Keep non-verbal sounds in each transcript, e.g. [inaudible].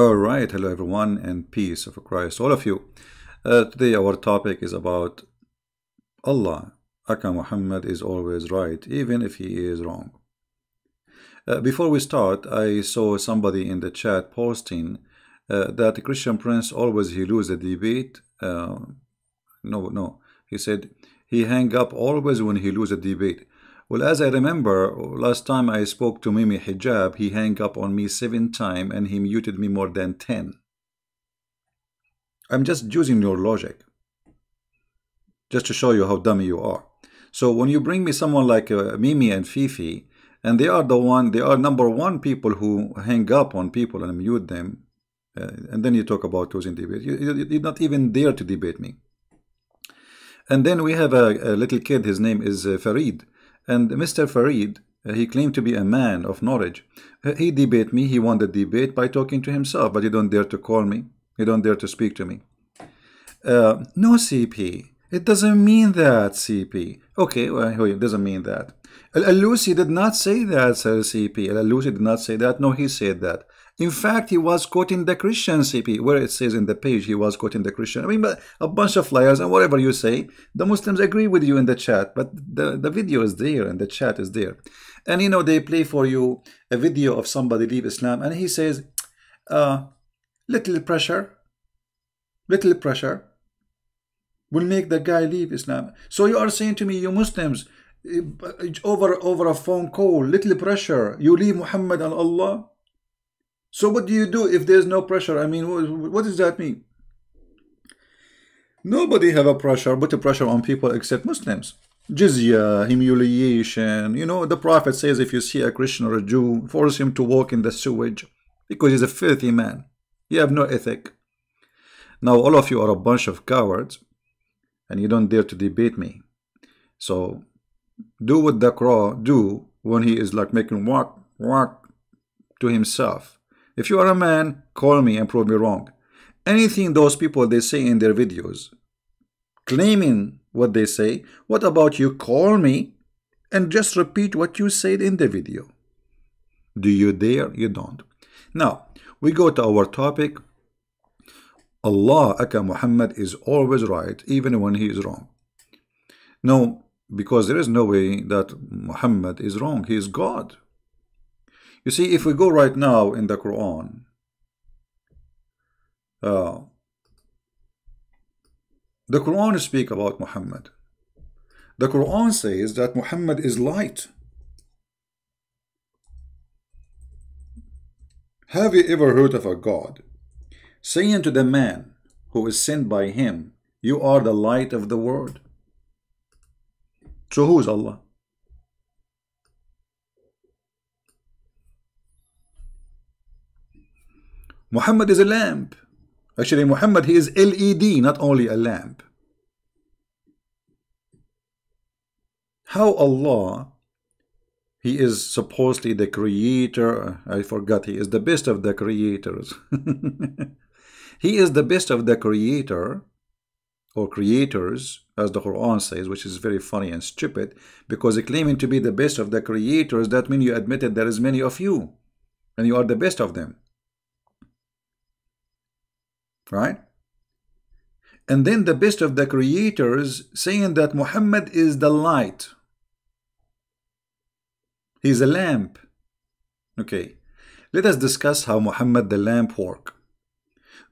All right, hello everyone, and peace of Christ, all of you. Uh, today our topic is about Allah. Aka Muhammad is always right, even if he is wrong. Uh, before we start, I saw somebody in the chat posting uh, that the Christian Prince always he lose a debate. Uh, no, no, he said he hang up always when he lose a debate. Well, as I remember, last time I spoke to Mimi Hijab, he hung up on me seven times and he muted me more than ten. I'm just using your logic, just to show you how dumb you are. So when you bring me someone like uh, Mimi and Fifi, and they are the one, they are number one people who hang up on people and mute them, uh, and then you talk about losing debate. You, you, you're not even dare to debate me. And then we have a, a little kid, his name is uh, Farid. And Mr. Farid, uh, he claimed to be a man of knowledge. Uh, he debate me, he won the debate by talking to himself, but you don't dare to call me. You don't dare to speak to me. Uh, no, CP. It doesn't mean that, CP. Okay, well, it doesn't mean that. Lucy did not say that, Sir CP. Lucy did not say that. No, he said that. In fact, he was quoting the Christian CP, where it says in the page he was quoting the Christian. I mean, but a bunch of liars and whatever you say, the Muslims agree with you in the chat, but the, the video is there and the chat is there. And you know, they play for you a video of somebody leave Islam and he says, uh, little pressure, little pressure will make the guy leave Islam. So you are saying to me, you Muslims, eh, over over a phone call, little pressure, you leave Muhammad and Allah? So what do you do if there's no pressure? I mean, what, what does that mean? Nobody have a pressure, put a pressure on people except Muslims. Jizya, humiliation. You know, the Prophet says if you see a Christian or a Jew, force him to walk in the sewage because he's a filthy man. You have no ethic. Now, all of you are a bunch of cowards and you don't dare to debate me. So, do what the crow do when he is like making walk, walk to himself. If you are a man, call me and prove me wrong. Anything those people they say in their videos, claiming what they say, what about you call me and just repeat what you said in the video? Do you dare? You don't. Now, we go to our topic. Allah, Aka Muhammad, is always right, even when he is wrong. No, because there is no way that Muhammad is wrong. He is God. You see, if we go right now in the Quran, uh, the Quran speak about Muhammad. The Quran says that Muhammad is light. Have you ever heard of a God saying to the man who is sent by him, you are the light of the world? So who is Allah? Muhammad is a lamp. Actually, Muhammad, he is LED, not only a lamp. How Allah, he is supposedly the creator. I forgot, he is the best of the creators. [laughs] he is the best of the creator or creators, as the Quran says, which is very funny and stupid, because claiming to be the best of the creators, that means you admitted there is many of you, and you are the best of them right? And then the best of the creators saying that Muhammad is the light. He's a lamp. Okay, let us discuss how Muhammad the lamp work.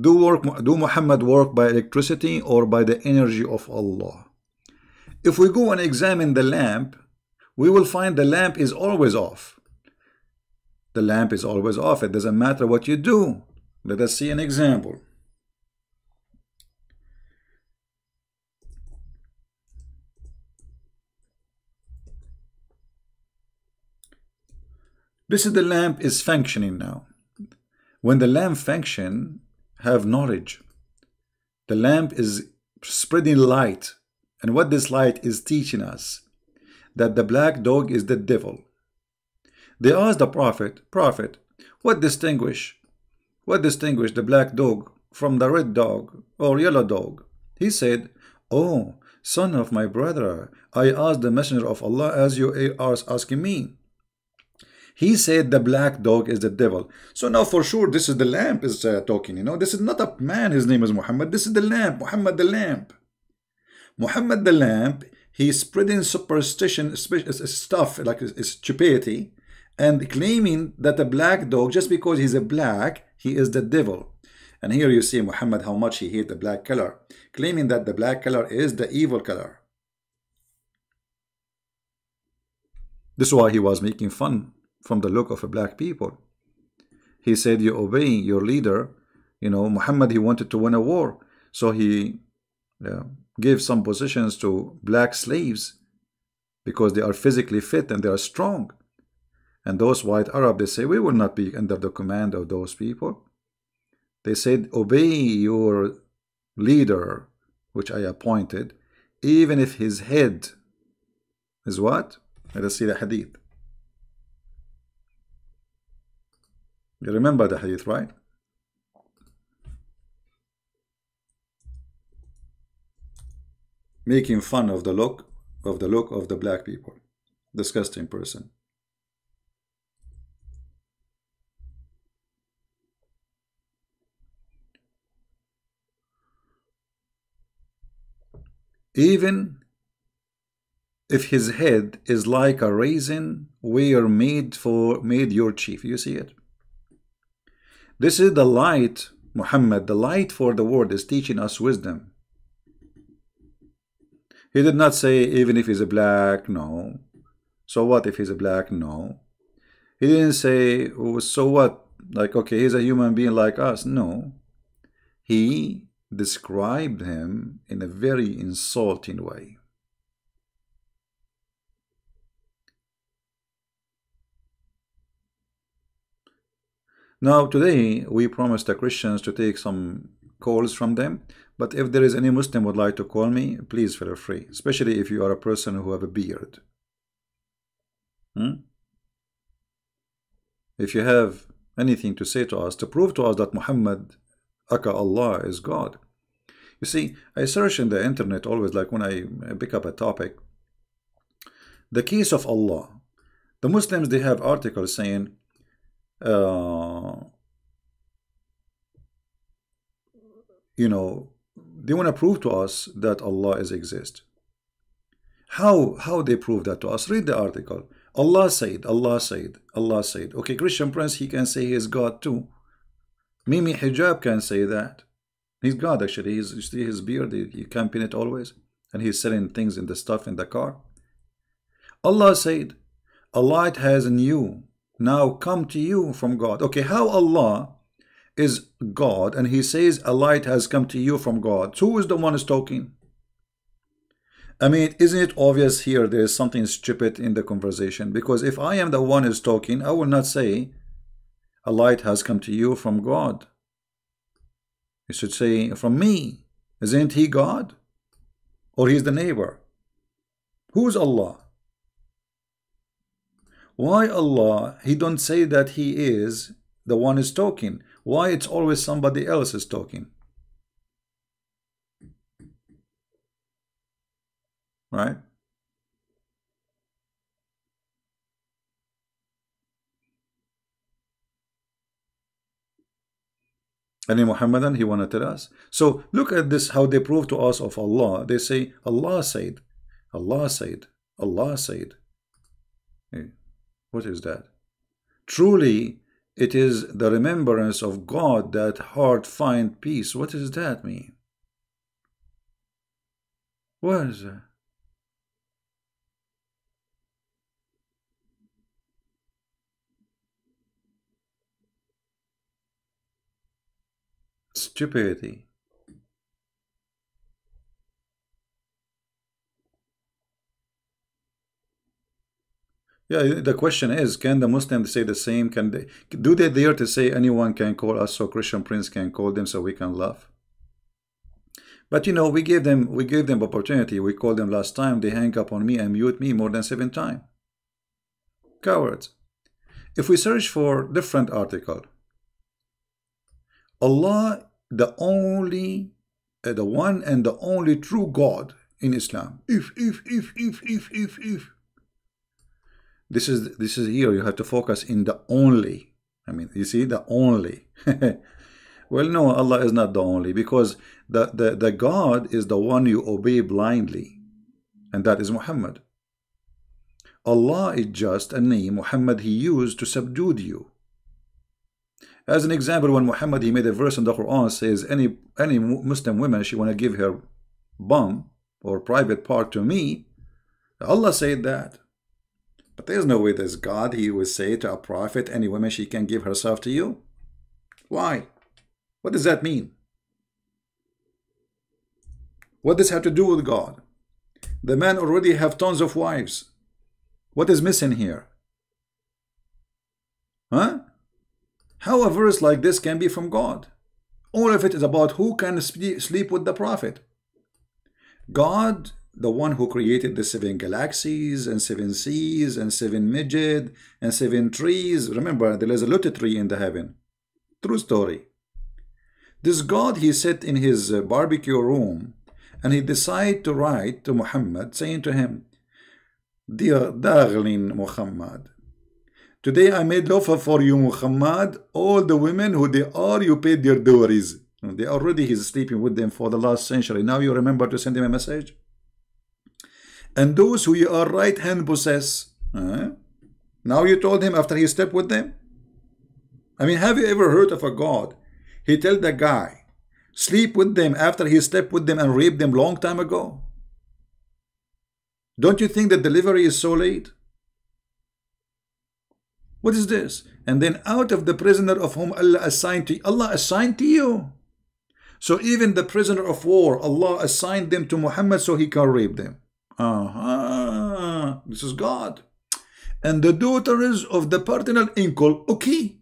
Do work do Muhammad work by electricity or by the energy of Allah? If we go and examine the lamp, we will find the lamp is always off. The lamp is always off. It doesn't matter what you do. Let us see an example. This is the lamp is functioning now. When the lamp function, have knowledge. The lamp is spreading light. And what this light is teaching us, that the black dog is the devil. They asked the prophet, Prophet, what distinguish, what distinguish the black dog from the red dog or yellow dog? He said, Oh, son of my brother, I asked the messenger of Allah as you are asking me. He said the black dog is the devil. So now for sure this is the lamp is uh, talking, you know. This is not a man, his name is Muhammad. This is the lamp, Muhammad the lamp. Muhammad the lamp, he's spreading superstition stuff like stupidity and claiming that a black dog, just because he's a black, he is the devil. And here you see Muhammad how much he hates the black color, claiming that the black color is the evil color. This is why he was making fun from the look of a black people. He said, you're obeying your leader. You know, Muhammad, he wanted to win a war. So he uh, gave some positions to black slaves because they are physically fit and they are strong. And those white Arab, they say, we will not be under the command of those people. They said, obey your leader, which I appointed, even if his head is what? Let us see the hadith. You remember the hadith, right? Making fun of the look of the look of the black people. Disgusting person. Even if his head is like a raisin we are made for made your chief you see it this is the light Muhammad the light for the world is teaching us wisdom. He did not say even if he's a black no. So what if he's a black no? He didn't say oh, so what? Like okay he's a human being like us. No. He described him in a very insulting way Now, today, we promised the Christians to take some calls from them. But if there is any Muslim would like to call me, please feel free, especially if you are a person who have a beard. Hmm? If you have anything to say to us to prove to us that Muhammad, aka Allah, is God. You see, I search in the internet always like when I pick up a topic. The case of Allah. The Muslims, they have articles saying uh, you know, they want to prove to us that Allah is exist. How how they prove that to us? Read the article. Allah said, Allah said, Allah said. Okay, Christian Prince, he can say he is God too. Mimi Hijab can say that. He's God actually. He's, you see his beard, he, he camping it always. And he's selling things in the stuff in the car. Allah said, a light has in you now come to you from God. Okay, how Allah is God and he says a light has come to you from God. So who is the one who's talking? I mean, isn't it obvious here there is something stupid in the conversation? Because if I am the one who's talking, I will not say a light has come to you from God. You should say from me. Isn't he God? Or he's the neighbor? Who's Allah? Why Allah, He don't say that He is the one is talking? Why it's always somebody else is talking? Right? Any Muhammadan, he want to tell us. So look at this, how they prove to us of Allah. They say, Allah said, Allah said, Allah said. Eh, what is that? Truly, it is the remembrance of God that heart find peace. What does that mean? What is that? Stupidity. Yeah, the question is, can the Muslims say the same? Can they do they dare to say anyone can call us so Christian Prince can call them so we can laugh? But you know, we gave them we gave them opportunity. We called them last time. They hang up on me and mute me more than seven times. Cowards. If we search for different article, Allah, the only, uh, the one and the only true God in Islam. If, if, if, if, if, if, if. This is this is here you have to focus in the only I mean you see the only. [laughs] Well no Allah is not the only because the, the the God is the one you obey blindly and that is Muhammad. Allah is just a name Muhammad he used to subdue you. As an example when Muhammad he made a verse in the Quran says any any Muslim woman she want to give her bum or private part to me Allah said that but there's no way there's God he would say to a prophet, any woman she can give herself to you. Why? What does that mean? What does have to do with God? The men already have tons of wives. What is missing here? Huh? How a verse like this can be from God? All of it is about who can sleep with the prophet. God the one who created the seven galaxies and seven seas and seven midget and seven trees. Remember, there is a lotus tree in the heaven. True story. This God, he sat in his uh, barbecue room and he decided to write to Muhammad, saying to him, Dear darling Muhammad, today I made love for you, Muhammad. All the women who they are, you paid their dowries. They already he's sleeping with them for the last century. Now you remember to send him a message? And those who your right hand possess. Uh, now you told him after he slept with them? I mean, have you ever heard of a God? He told the guy, sleep with them after he slept with them and raped them long time ago. Don't you think the delivery is so late? What is this? And then out of the prisoner of whom Allah assigned to you, Allah assigned to you. So even the prisoner of war, Allah assigned them to Muhammad so he can rape them. Uh-huh. This is God. And the daughters of the paternal uncle, okay.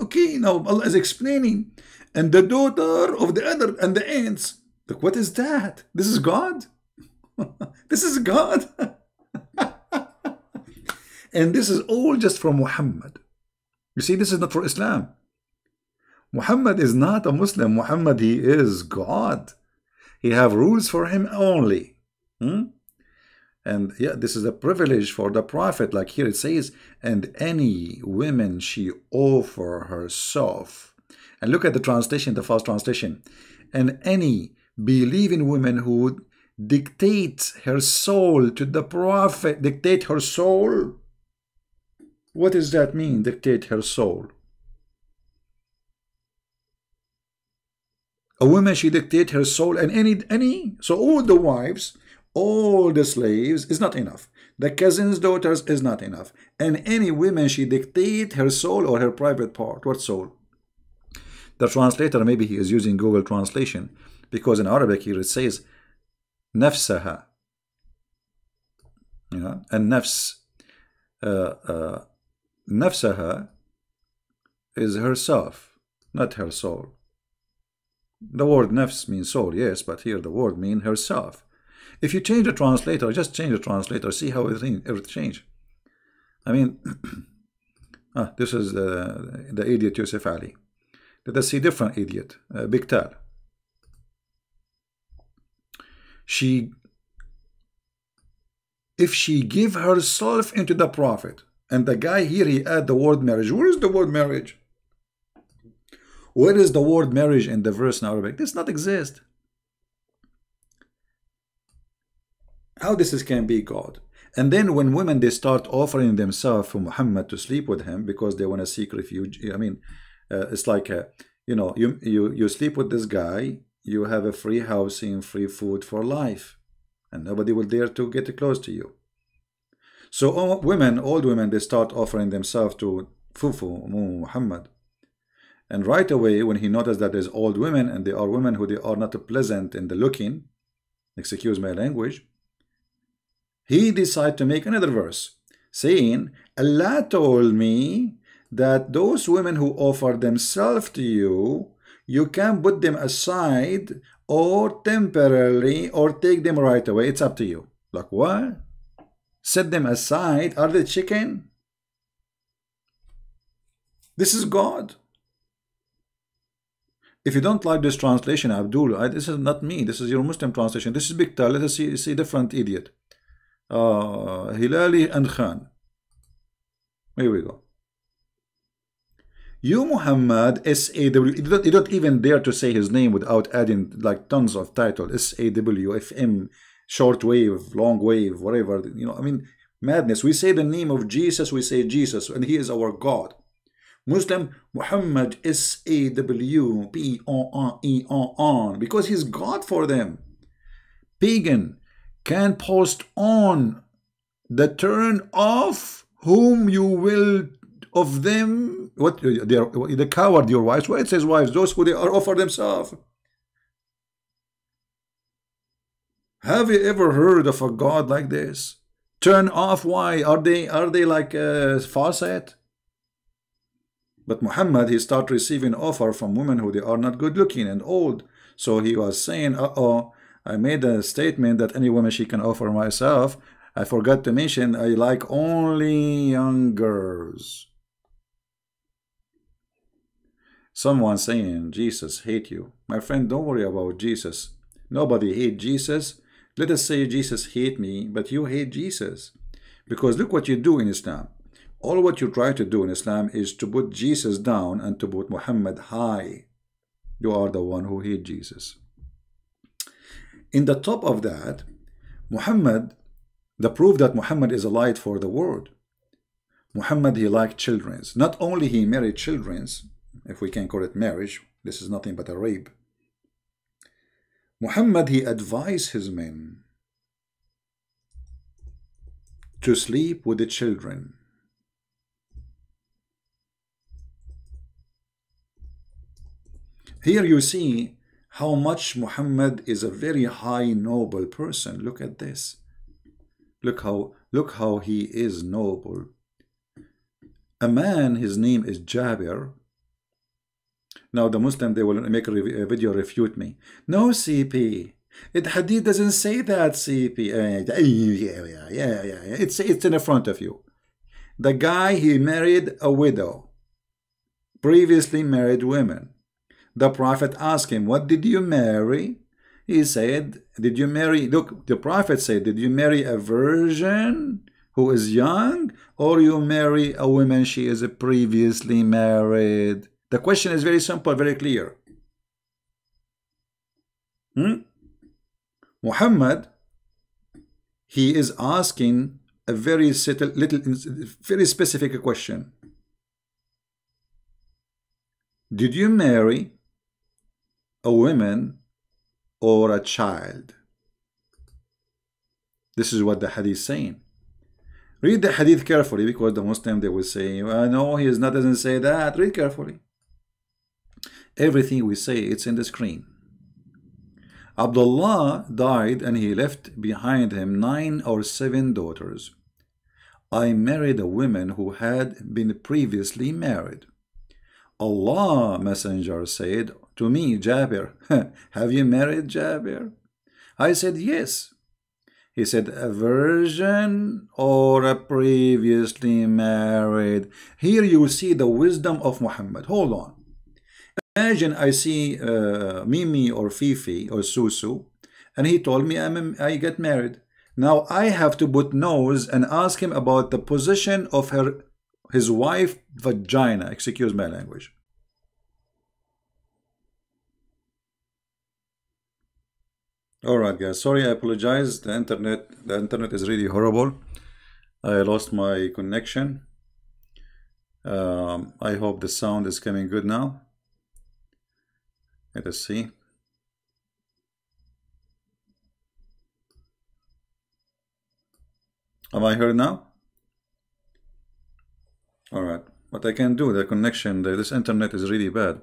Okay, now Allah is explaining. And the daughter of the other and the aunts. Look, what is that? This is God. [laughs] this is God. [laughs] and this is all just from Muhammad. You see, this is not for Islam. Muhammad is not a Muslim. Muhammad, he is God. He have rules for him only. Hmm? And yeah, this is a privilege for the prophet. Like here it says, and any women she offer herself. And look at the translation, the first translation. And any believing woman who dictates her soul to the prophet, dictate her soul. What does that mean, dictate her soul? A woman, she dictate her soul and any, any, so all the wives, all the slaves is not enough. The cousin's daughters is not enough. And any women she dictate her soul or her private part. What soul? The translator, maybe he is using Google translation because in Arabic here it says nafsaha. You know, and nafs. Uh, uh, nafsaha is herself, not her soul. The word nafs means soul, yes, but here the word means herself. If you change the translator, just change the translator, see how everything everything change. I mean, [clears throat] ah, this is the, the idiot Yusuf Ali. Let us see different idiot, uh, Pickthall. She, if she give herself into the prophet, and the guy here, he add the word marriage. Where is the word marriage? Where is the word marriage in the verse in Arabic? This not exist. How this is can be God. And then when women they start offering themselves for Muhammad to sleep with him because they want to seek refuge. I mean, uh, it's like a, you know, you you you sleep with this guy, you have a free housing, free food for life, and nobody will dare to get close to you. So all women, old women, they start offering themselves to Fufu Muhammad. And right away, when he noticed that there's old women and they are women who they are not pleasant in the looking, excuse my language, he decided to make another verse saying, Allah told me that those women who offer themselves to you, you can put them aside or temporarily or take them right away. It's up to you. Like what? Set them aside. Are they chicken? This is God. If you don't like this translation, Abdul, I, this is not me. This is your Muslim translation. This is Pickthall. Let us see, see different idiot. Uh, Hilali and Khan. Here we go. You Muhammad S-A-W, you don't, you don't even dare to say his name without adding like tons of title, S-A-W, F-M, short wave, long wave, whatever, you know, I mean, madness. We say the name of Jesus, we say Jesus, and he is our God. Muslim, Muhammad, S-A-W-P-O-N-E-O-N, because he's God for them. Pagan can post on the turn off whom you will of them what they are the coward your wives. Why it says wives those who they are offer themselves. Have you ever heard of a god like this? Turn off why? Are they are they like a faucet but Muhammad he start receiving offer from women who they are not good looking and old. So he was saying uh-oh I made a statement that any woman she can offer myself I forgot to mention I like only young girls Someone saying, Jesus hate you. My friend, don't worry about Jesus. Nobody hate Jesus. Let us say Jesus hate me, but you hate Jesus. Because look what you do in Islam. All what you try to do in Islam is to put Jesus down and to put Muhammad high. You are the one who hate Jesus. In the top of that, Muhammad, the proof that Muhammad is a light for the world. Muhammad, he liked children's. Not only he married children's, if we can call it marriage, this is nothing but a rape. Muhammad, he advised his men to sleep with the children. Here you see how much Muhammad is a very high noble person. Look at this. Look how look how he is noble. A man, his name is Jabir, now the Muslim, they will make a, video refute me. No, CP. It Hadith doesn't say that, CP. Uh, yeah, yeah, yeah, yeah. It's, it's in the front of you. The guy, he married a widow. Previously married women. The Prophet asked him, what did you marry? He said, did you marry, look, the Prophet said, did you marry a virgin who is young or you marry a woman she is previously married? The question is very simple, very clear. Hmm? Muhammad, he is asking a very little, little, very specific question. Did you marry a woman or a child? This is what the hadith is saying. Read the hadith carefully because the Muslim they will say, well, no, he is not doesn't say that. Read carefully. Everything we say, it's in the screen. Abdullah died and he left behind him nine or seven daughters. I married a woman who had been previously married. Allah messenger said to me, Jabir, [laughs] have you married Jabir? I said, yes. He said, a virgin or a previously married. Here you see the wisdom of Muhammad. Hold on. Imagine I see uh, Mimi or Fifi or Susu, and he told me I'm, I get married. Now I have to put nose and ask him about the position of her, his wife vagina. Excuse my language. All right, guys. Sorry, I apologize. The internet, the internet is really horrible. I lost my connection. Um, I hope the sound is coming good now. Let us see. Am I heard now? All right. What I can do, the connection, the, this internet is really bad.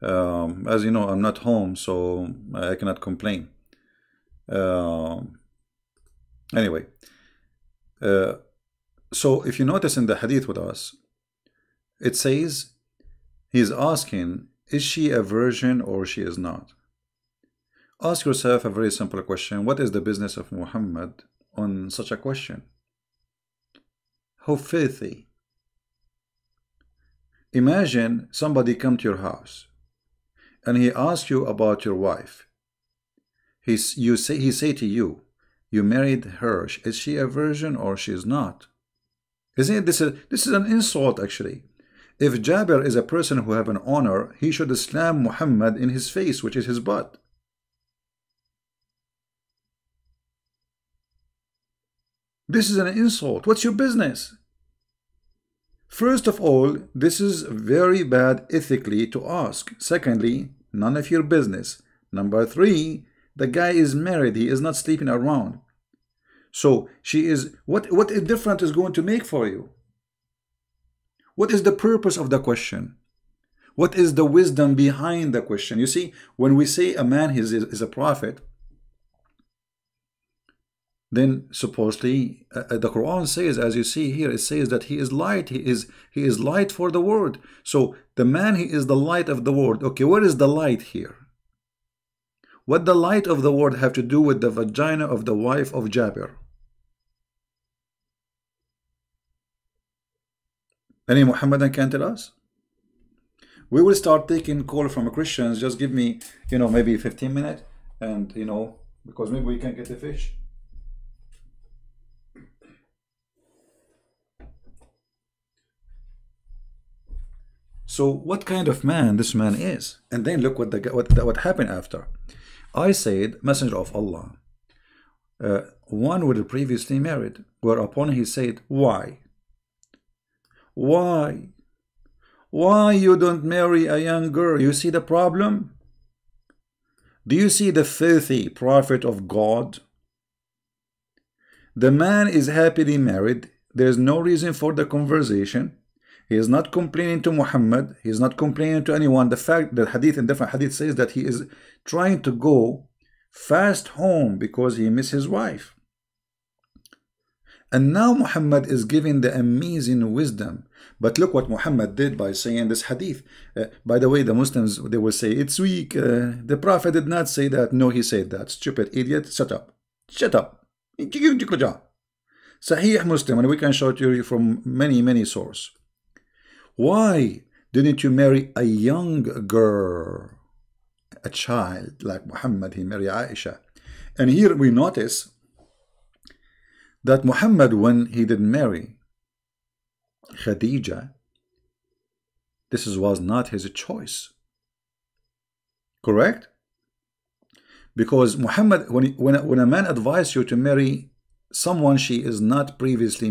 Um, as you know, I'm not home, so I cannot complain. Uh, anyway, uh, so if you notice in the hadith with us, it says he's asking is she a virgin or she is not? Ask yourself a very simple question. What is the business of Muhammad on such a question? How filthy. Imagine somebody come to your house and he asks you about your wife. He's, you say, he say to you, you married her. Is she a virgin or she is not? Isn't it? This is, this is an insult actually. If Jabir is a person who have an honor, he should slam Muhammad in his face, which is his butt. This is an insult. What's your business? First of all, this is very bad ethically to ask. Secondly, none of your business. Number three, the guy is married. He is not sleeping around. So she is, what, what a difference is going to make for you? What is the purpose of the question? What is the wisdom behind the question? You see, when we say a man is, is a prophet, then supposedly uh, uh, the Quran says, as you see here, it says that he is light. He is he is light for the world. So the man he is the light of the world. Okay, what is the light here? What the light of the world have to do with the vagina of the wife of Jabir? Any Muhammadan can tell us? We will start taking call from Christians. Just give me, you know, maybe 15 minutes, and you know, because maybe we can get the fish. So what kind of man this man is? And then look what the what, what happened after. I said, Messenger of Allah, uh, one were previously married, whereupon he said, Why? Why? Why you don't marry a young girl? You see the problem? Do you see the filthy prophet of God? The man is happily married. There's no reason for the conversation. He is not complaining to Muhammad. He is not complaining to anyone. The fact that hadith in different hadith says that he is trying to go fast home because he misses his wife. And now Muhammad is giving the amazing wisdom. But look what Muhammad did by saying this hadith. Uh, by the way, the Muslims, they will say, it's weak. Uh, the Prophet did not say that. No, he said that. Stupid idiot. Shut up. Shut up. Sahih Muslim, and we can show it to you from many, many sources. Why didn't you marry a young girl, a child like Muhammad? He married Aisha. And here we notice that Muhammad, when he did marry Khadija, this was not his choice. Correct? Because Muhammad, when, when, when a man advises you to marry someone she is not previously